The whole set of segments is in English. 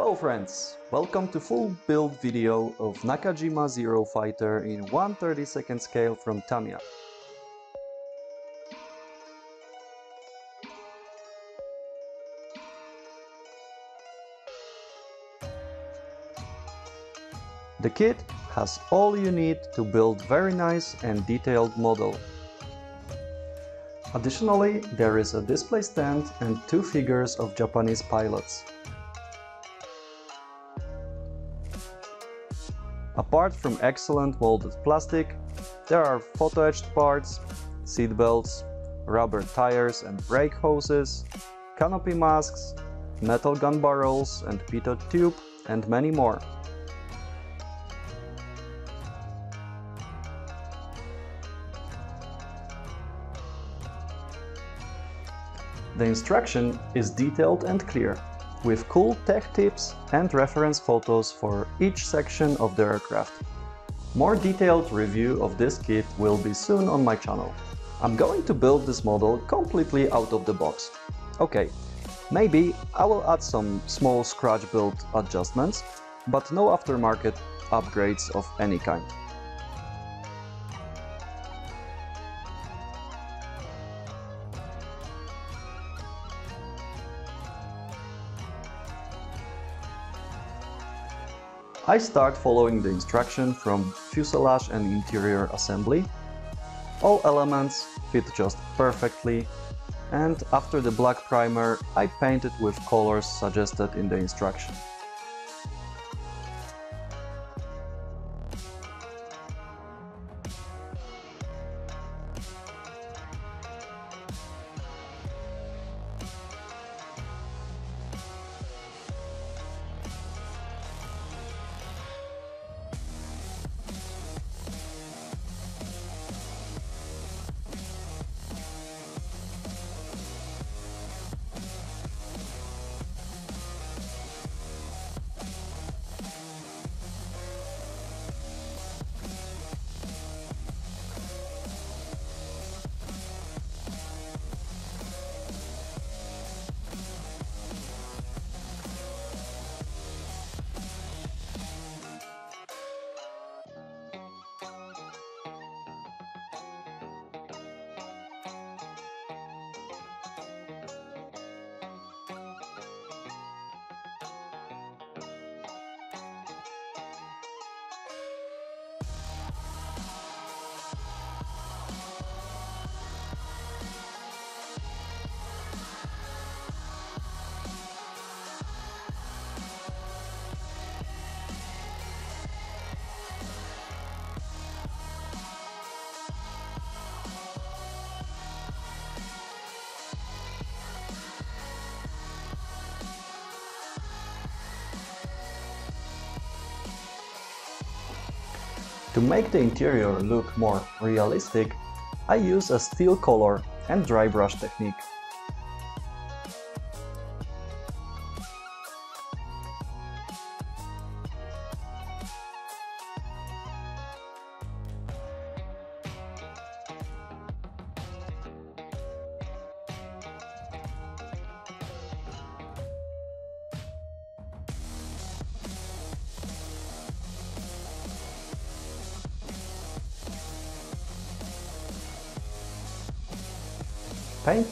Hello friends! Welcome to full build video of Nakajima Zero Fighter in 1 32nd scale from Tamiya. The kit has all you need to build very nice and detailed model. Additionally, there is a display stand and two figures of Japanese pilots. Apart from excellent molded plastic, there are photo-etched parts, seat belts, rubber tires and brake hoses, canopy masks, metal gun barrels and pitot tube, and many more. The instruction is detailed and clear, with cool tech tips and reference photos for each section of the aircraft. More detailed review of this kit will be soon on my channel. I'm going to build this model completely out of the box. Okay, maybe I will add some small scratch build adjustments, but no aftermarket upgrades of any kind. I start following the instruction from fuselage and interior assembly. All elements fit just perfectly and after the black primer I paint it with colors suggested in the instruction. To make the interior look more realistic, I use a steel color and dry brush technique.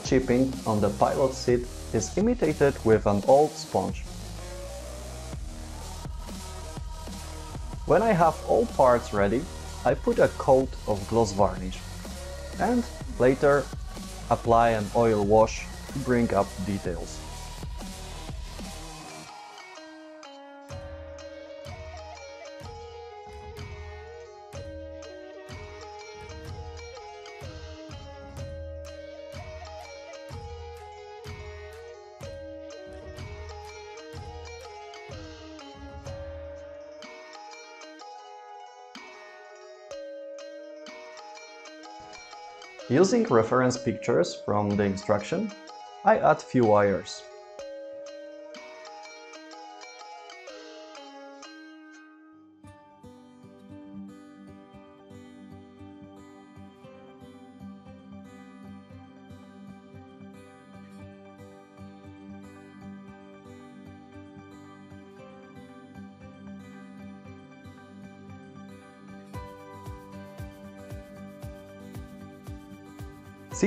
Chipping on the pilot seat is imitated with an old sponge. When I have all parts ready, I put a coat of gloss varnish and later apply an oil wash to bring up details. Using reference pictures from the instruction, I add few wires.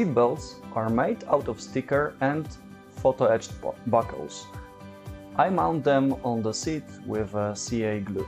Seat belts are made out of sticker and photo-etched buckles. I mount them on the seat with CA glue.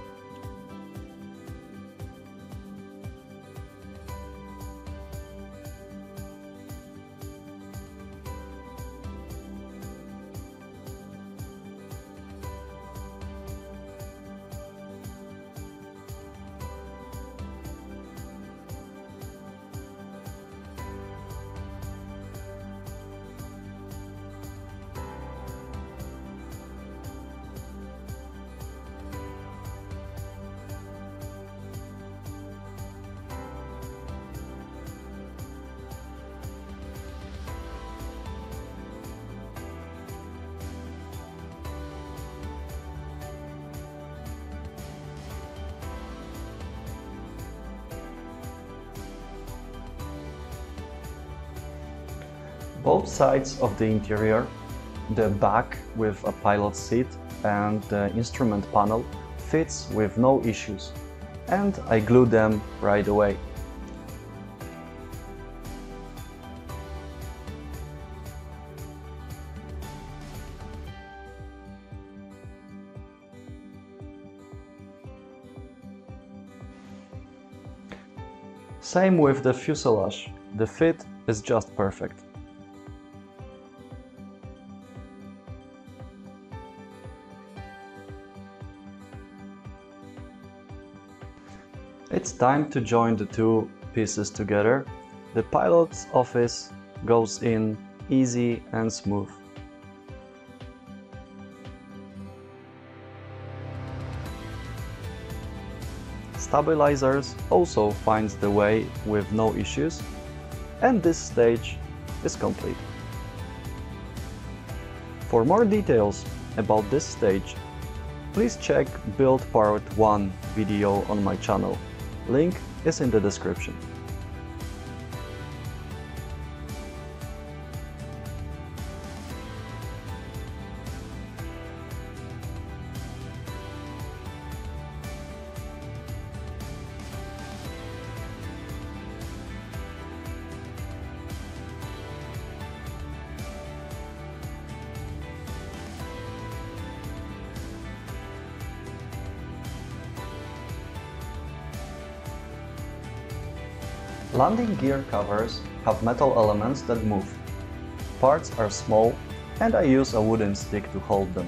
Sides of the interior, the back with a pilot seat and the instrument panel fits with no issues and I glue them right away. Same with the fuselage, the fit is just perfect. Time to join the two pieces together. The pilot's office goes in easy and smooth. Stabilizers also finds the way with no issues and this stage is complete. For more details about this stage, please check Build Part 1 video on my channel. Link is in the description. Landing gear covers have metal elements that move. Parts are small and I use a wooden stick to hold them.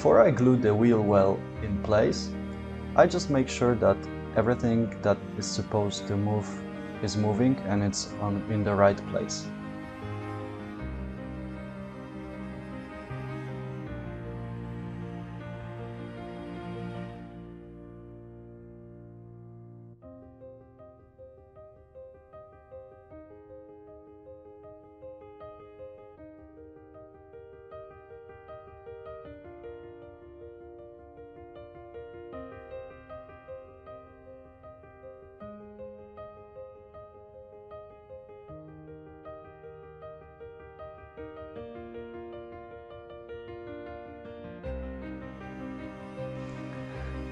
Before I glue the wheel well in place, I just make sure that everything that is supposed to move is moving and it's on, in the right place.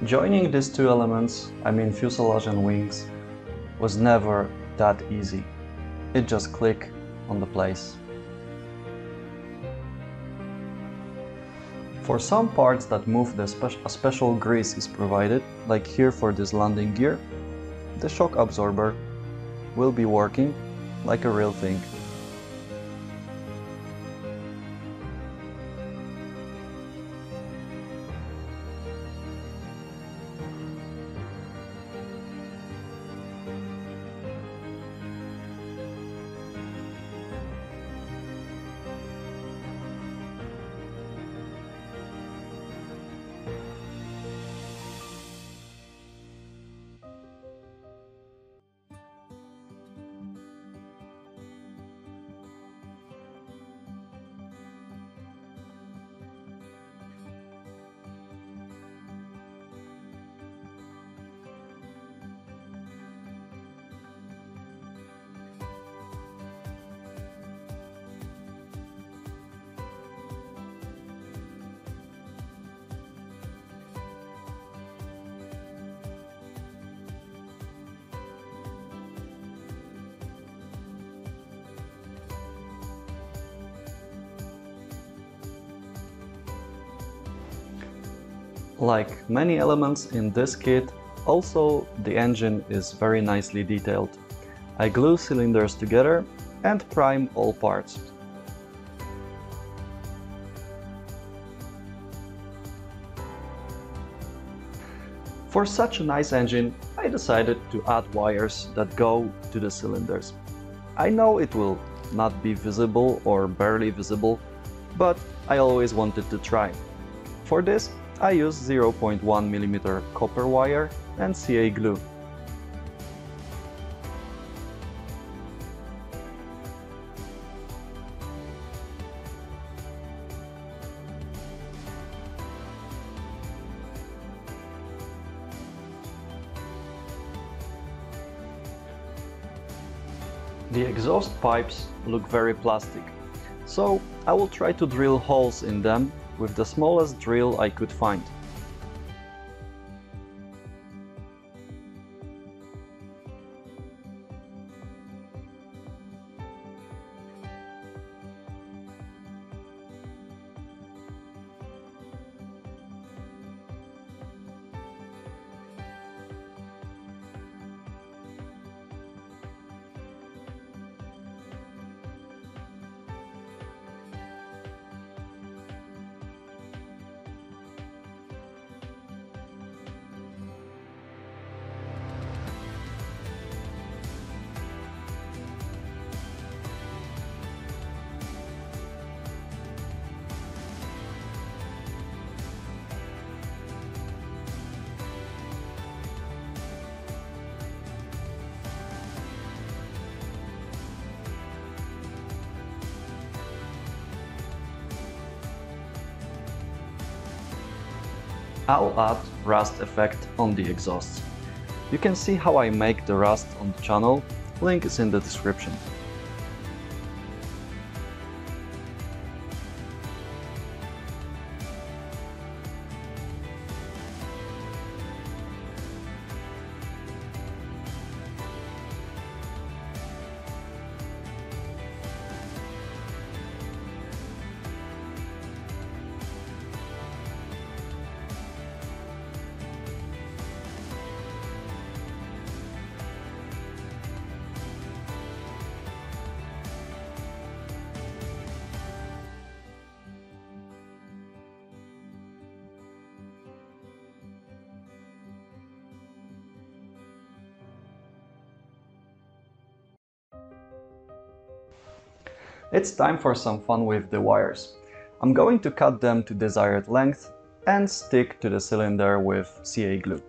Joining these two elements, I mean fuselage and wings, was never that easy. It just click on the place. For some parts that move the spe a special grease is provided, like here for this landing gear, the shock absorber will be working like a real thing. Like many elements in this kit, also the engine is very nicely detailed. I glue cylinders together and prime all parts. For such a nice engine, I decided to add wires that go to the cylinders. I know it will not be visible or barely visible, but I always wanted to try. For this, I use 0.1 mm copper wire and CA glue. The exhaust pipes look very plastic, so I will try to drill holes in them with the smallest drill I could find. I'll add rust effect on the exhausts. You can see how I make the rust on the channel, link is in the description. It's time for some fun with the wires. I'm going to cut them to desired length and stick to the cylinder with CA glue.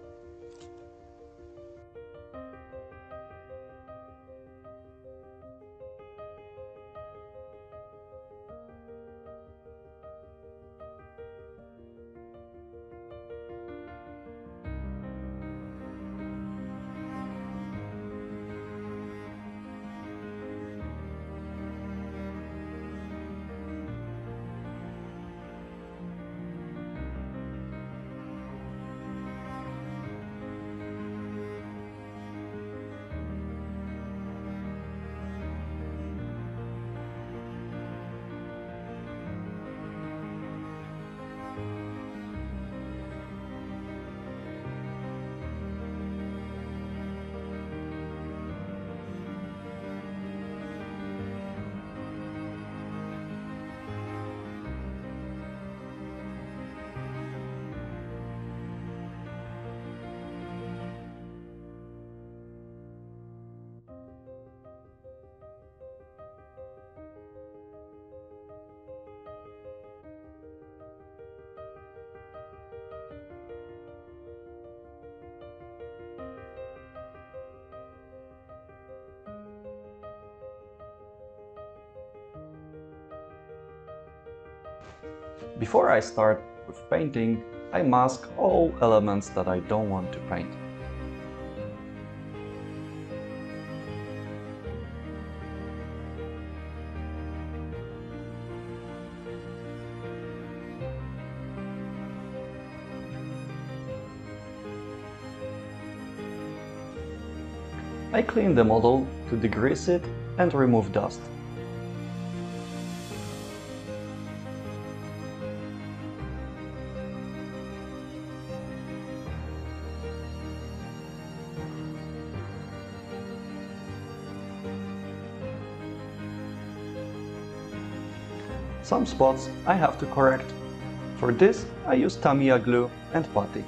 Before I start with painting, I mask all elements that I don't want to paint. I clean the model to degrease it and remove dust. Some spots I have to correct. For this I use Tamiya glue and putty.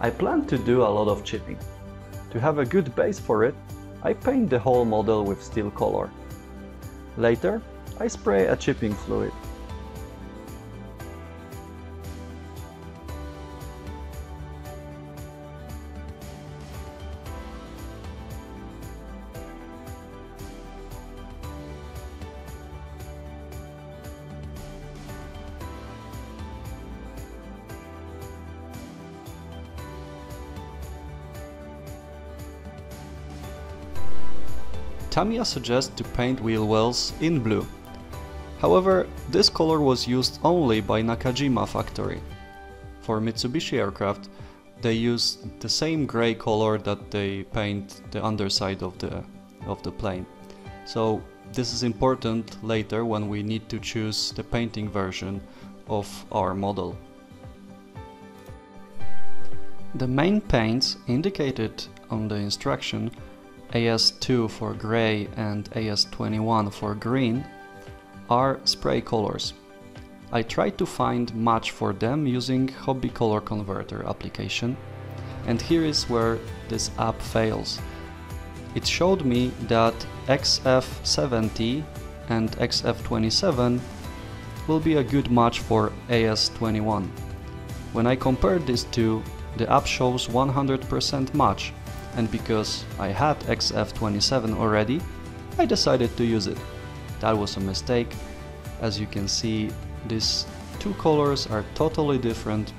I plan to do a lot of chipping. To have a good base for it, I paint the whole model with steel color. Later, I spray a chipping fluid. Tamiya suggests to paint wheel wells in blue. However, this color was used only by Nakajima factory. For Mitsubishi aircraft, they use the same gray color that they paint the underside of the, of the plane. So this is important later when we need to choose the painting version of our model. The main paints indicated on the instruction AS2 for gray and AS21 for green are spray colors. I tried to find match for them using Hobby Color Converter application and here is where this app fails. It showed me that XF70 and XF27 will be a good match for AS21. When I compared these two, the app shows 100% match and because I had XF27 already, I decided to use it. That was a mistake. As you can see, these two colors are totally different,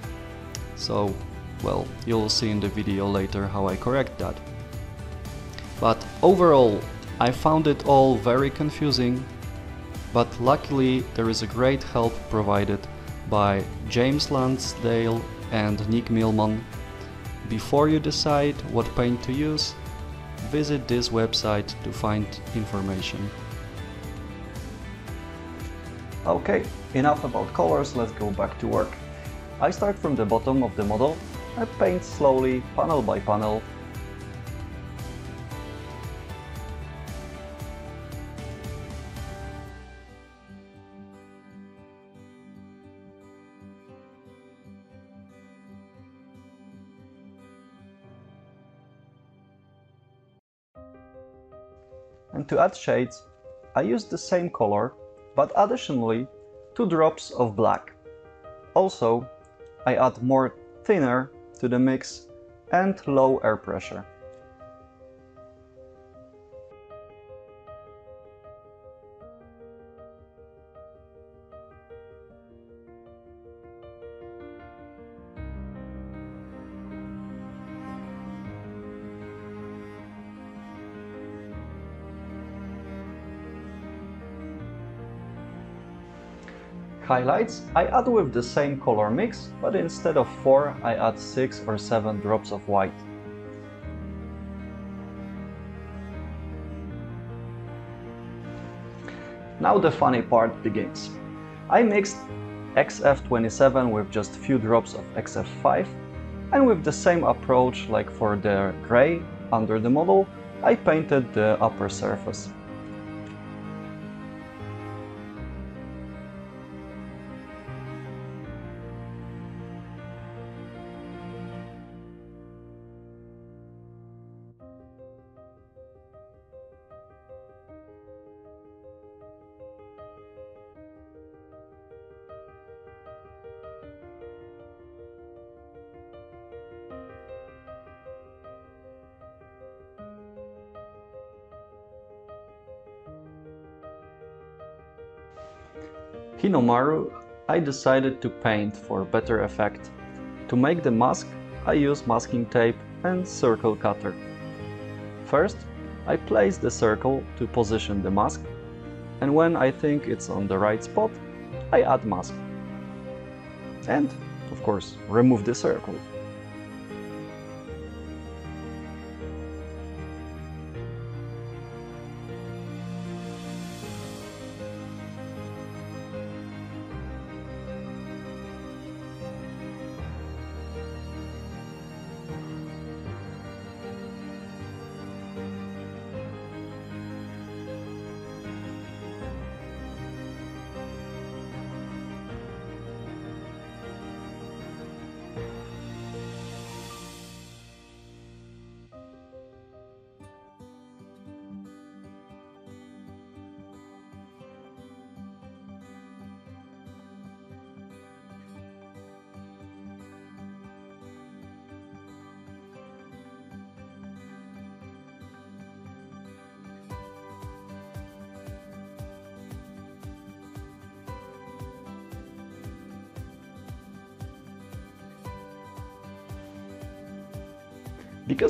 so well, you'll see in the video later how I correct that. But overall, I found it all very confusing, but luckily there is a great help provided by James Lansdale and Nick Millman before you decide what paint to use, visit this website to find information. Okay, enough about colors, let's go back to work. I start from the bottom of the model, I paint slowly, panel by panel, to add shades, I use the same color, but additionally 2 drops of black. Also, I add more thinner to the mix and low air pressure. Highlights, I add with the same color mix, but instead of 4 I add 6 or 7 drops of white. Now the funny part begins. I mixed XF27 with just few drops of XF5 and with the same approach like for the gray under the model, I painted the upper surface. Hinomaru, I decided to paint for better effect. To make the mask, I use masking tape and circle cutter. First, I place the circle to position the mask, and when I think it's on the right spot, I add mask. And, of course, remove the circle.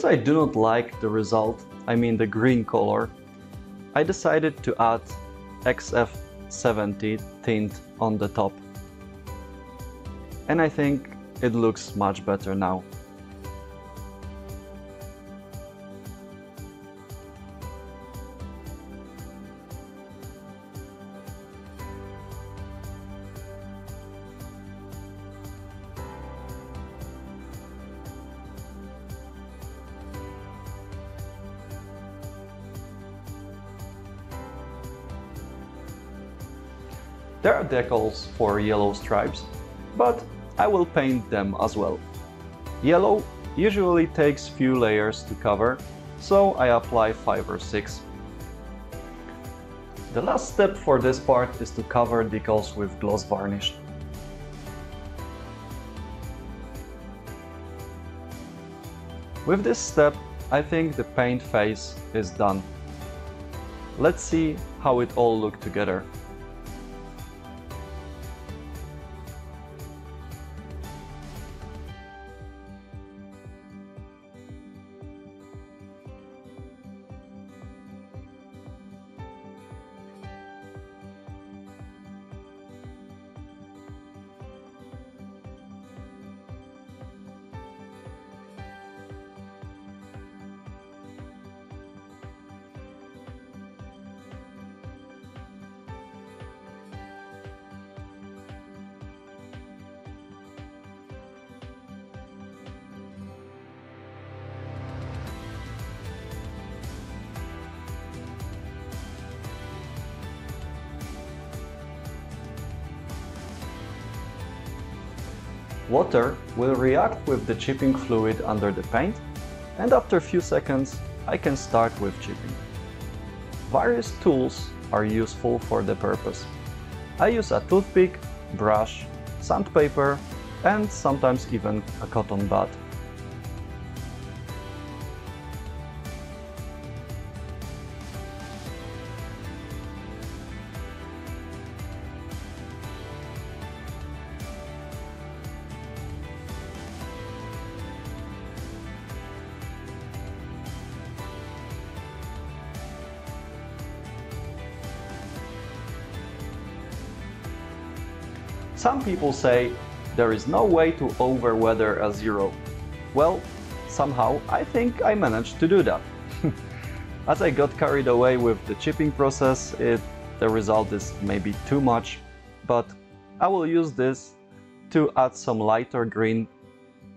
Because I do not like the result, I mean the green color, I decided to add XF70 tint on the top. And I think it looks much better now. Decals for yellow stripes, but I will paint them as well. Yellow usually takes few layers to cover, so I apply 5 or 6. The last step for this part is to cover decals with gloss varnish. With this step, I think the paint phase is done. Let's see how it all look together. Water will react with the chipping fluid under the paint and after a few seconds I can start with chipping. Various tools are useful for the purpose. I use a toothpick, brush, sandpaper and sometimes even a cotton bud. Some people say there is no way to overweather a zero. Well, somehow I think I managed to do that. As I got carried away with the chipping process, it, the result is maybe too much, but I will use this to add some lighter green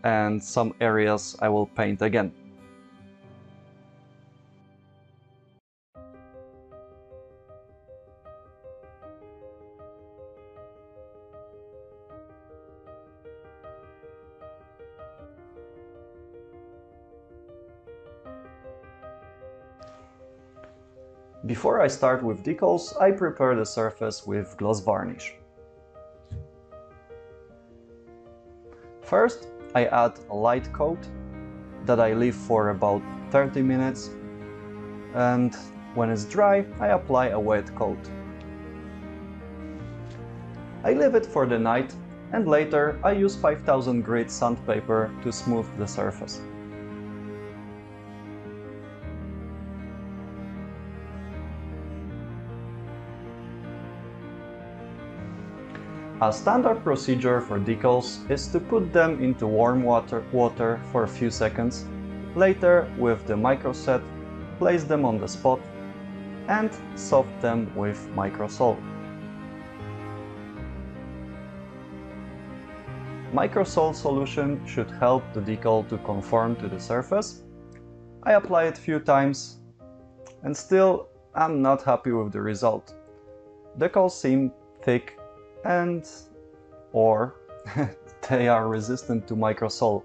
and some areas I will paint again. Before I start with decals, I prepare the surface with gloss varnish. First, I add a light coat that I leave for about 30 minutes and when it's dry, I apply a wet coat. I leave it for the night and later I use 5000 grit sandpaper to smooth the surface. A standard procedure for decals is to put them into warm water, water for a few seconds. Later, with the microset, place them on the spot and soak them with microsol. Microsol solution should help the decal to conform to the surface. I apply it few times and still I'm not happy with the result. Decals seem thick and or they are resistant to microsol.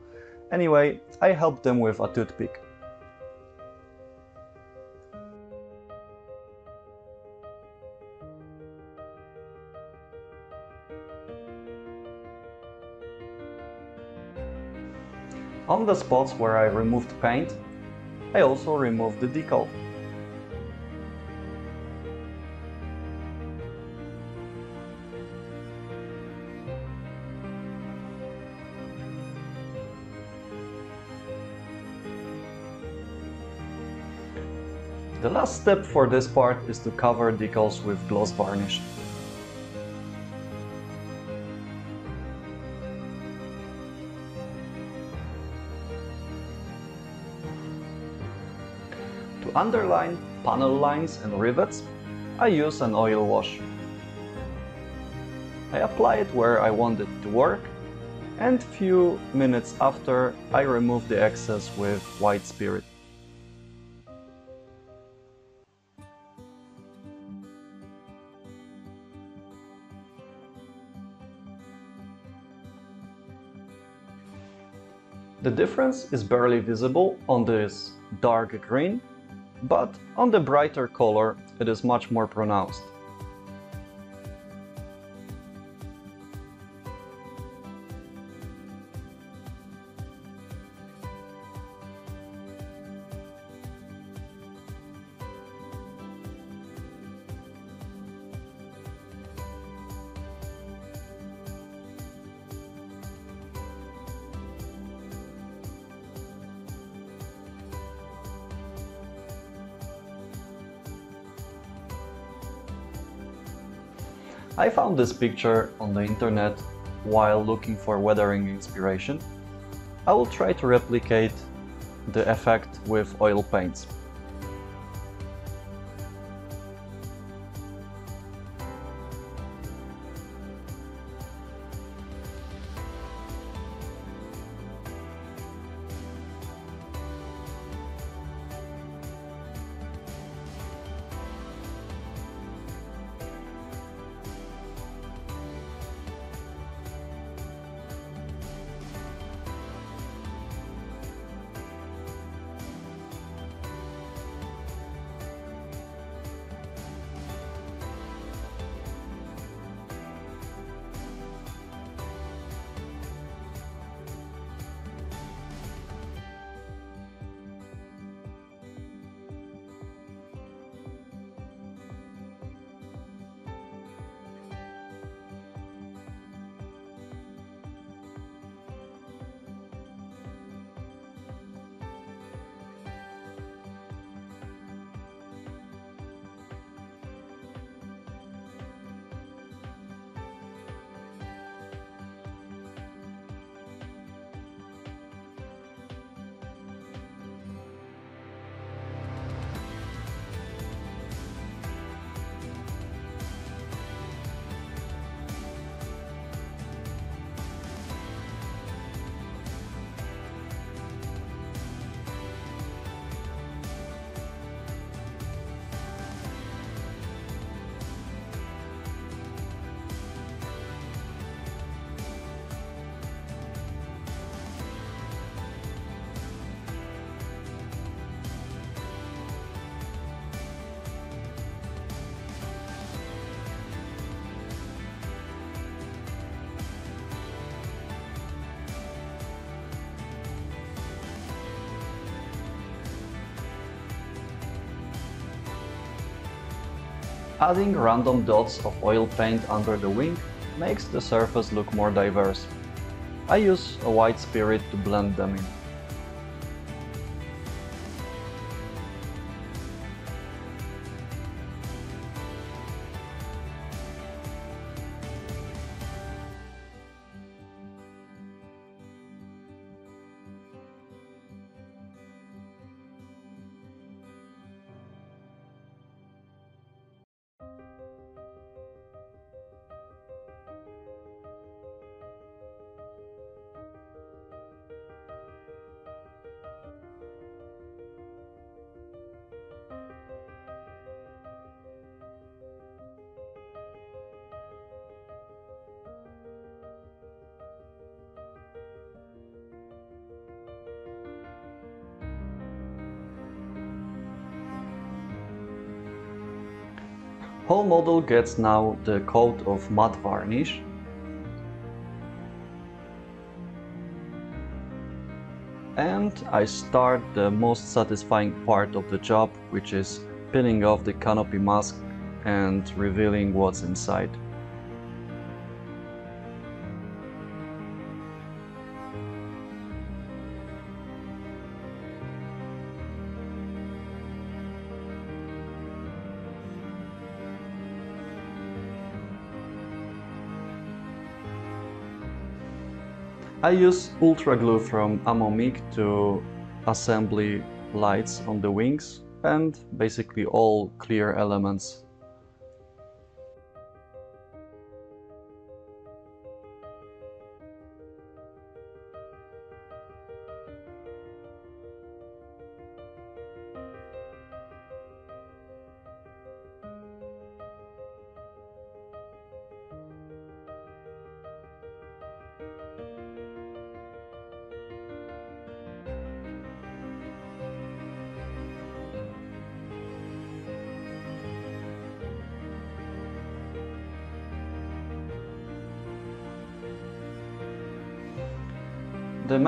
Anyway, I helped them with a toothpick. On the spots where I removed paint, I also removed the decal. Last step for this part is to cover decals with gloss varnish. To underline panel lines and rivets, I use an oil wash. I apply it where I want it to work and few minutes after I remove the excess with white spirit. The difference is barely visible on this dark green, but on the brighter color it is much more pronounced. I found this picture on the internet while looking for weathering inspiration. I will try to replicate the effect with oil paints. Adding random dots of oil paint under the wing makes the surface look more diverse. I use a white spirit to blend them in. Whole model gets now the coat of matte varnish. And I start the most satisfying part of the job, which is peeling off the canopy mask and revealing what's inside. I use Ultra Glue from Ammo Mig to assembly lights on the wings and basically all clear elements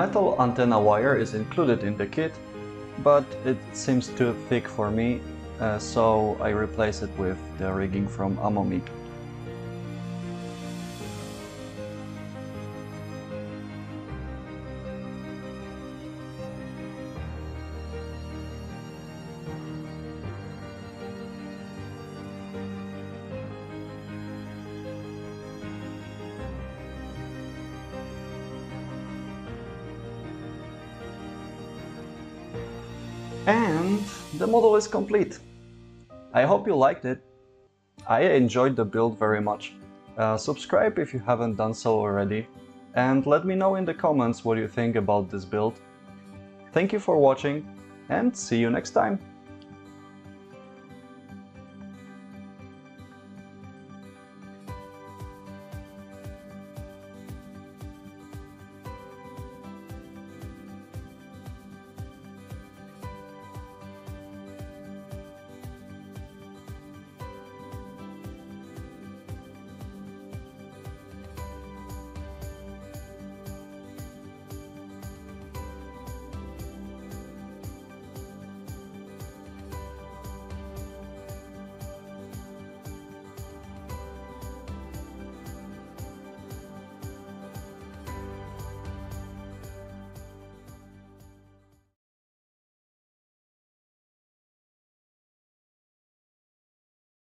metal antenna wire is included in the kit, but it seems too thick for me, uh, so I replace it with the rigging from Ammo Mig. And the model is complete. I hope you liked it. I enjoyed the build very much. Uh, subscribe if you haven't done so already, and let me know in the comments what you think about this build. Thank you for watching, and see you next time!